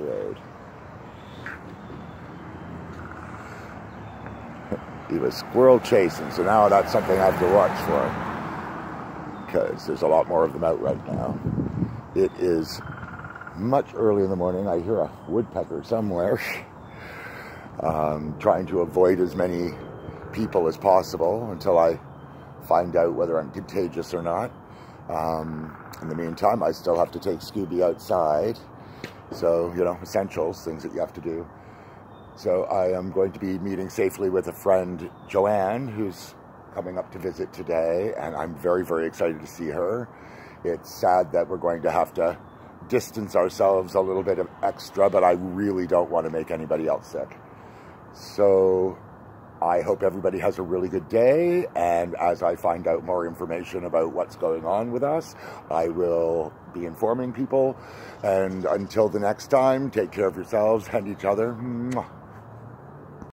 road. He was squirrel chasing, so now that's something I have to watch for. Because there's a lot more of them out right now. It is much early in the morning. I hear a woodpecker somewhere. um, trying to avoid as many people as possible until I find out whether I'm contagious or not. Um, in the meantime, I still have to take Scooby outside. So, you know, essentials, things that you have to do. So I am going to be meeting safely with a friend, Joanne, who's coming up to visit today, and I'm very, very excited to see her. It's sad that we're going to have to distance ourselves a little bit of extra, but I really don't want to make anybody else sick. So I hope everybody has a really good day. And as I find out more information about what's going on with us, I will be informing people. And until the next time, take care of yourselves and each other.